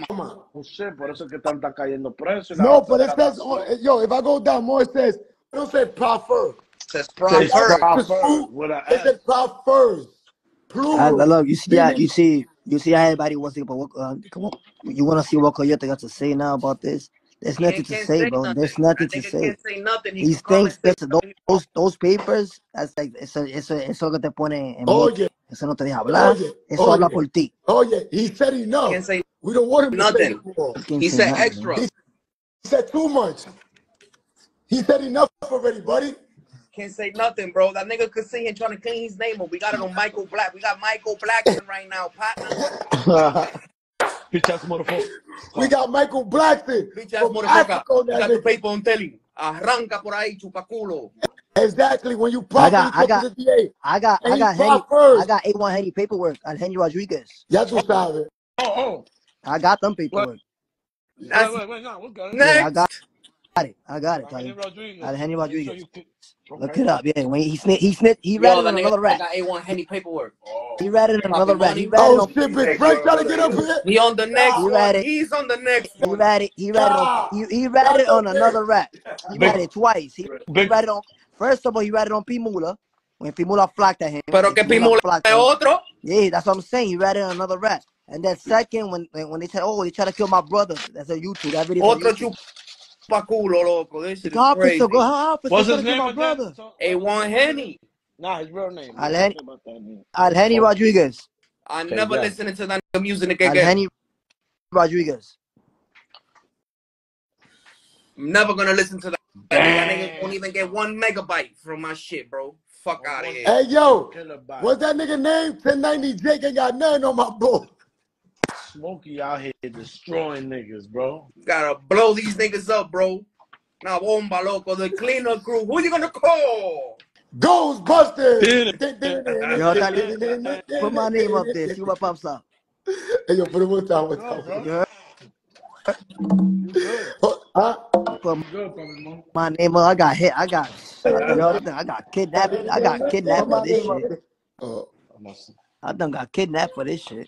Obama. No sé, por eso es que están, están cayendo presos. No, but it está says, oh, yo, if I go down more, it says, it don't say proper. Says Says proper. proper with an It S. says profers. I, Plural. look, you see, yeah, you see, you see how everybody wants to about what, uh, come on, you want to see what Coyote got to say now about this? There's nothing to say, say bro. nothing. There's nothing to say. say nothing. He These things, say those, those those papers, that's like eso, eso, eso que te pone en. Oye, Eso no te deja hablar. oye, Eso habla oye, por ti. oye, he said enough. Can't say We don't want him to say nothing. anymore. You can't He said nothing, extra. man. He said too much. He said enough already, buddy. Can't say nothing, bro. That nigga could sit here trying to clean his name up. We got it on Michael Black. We got Michael Blackson right now, partner. Bitch ass motherfucker. We got Michael Blackson Bitch ass motherfucker. Africa on You that got the paper on telling. Arranca por ahí, chupaculo. Exactly. When you I got, I got, the DA, I got, I got Henny. I got A1 Henny paperwork on Henry Rodriguez. Ya tú sabes. Oh, oh. I got them Wait, paperwork. That's wait, wait, wait. No, what's good? Yeah, I next. got it. I got it, Henry Tony. Rodriguez. On Henry sure Rodriguez. you click. Look it up. Yeah, when he snit, he snit, he Yo, ratted that on nigga another I rat. got A1 Henny paperwork. He ratted on another Popping rat. He money. ratted Oh on, shit, Big Frank trying to get up here. He on the next he one. ratted, He's on the next he one. ratted, he ratted on, Ah, he, he ratted that's on okay. another rat. He Big, ratted twice. He, he big. ratted on, first of all, he ratted on P. Mula. When P. Mula flocked at him, Pero que P. Mula P. Mula flocked es at otro. Yeah, that's what I'm saying. He ratted on another rat. And then second, when when when they said, oh, they try to kill my brother. That's on YouTube. That video's on Otro YouTube. chupaculo, loco. This shit The officer, go, crazy. huh, officer, What's trying his name my brother. So, A1 Henny. nah, his real name. Al Let's Henny, talk about that name. Al Henny Oh, Rodriguez. I okay, never yeah. listening to that music again. Al Henny Rodriguez. I'm never gonna listen to that. That nigga, that nigga won't even get one megabyte from my shit, bro. Fuck out of here. Hey yo, what's that nigga name? 1090 Jake ain't got nothing on my book. Smokey out here destroying niggas, bro. Gotta blow these niggas up, bro. Now bomba, loco. The cleaner crew. Who you gonna call? Ghostbusters. Yo, Tali, put my name up there. See what pops up. Hey yo, put it one time, one Good, time. bro. You good. Oh, Huh? Good, my name up. I got hit. I got, yo, I got kidnapped. I got kidnapped for this shit. there. Oh. I must- I done got kidnapped for this shit.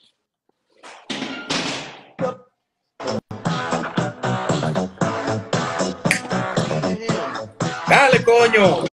Coño.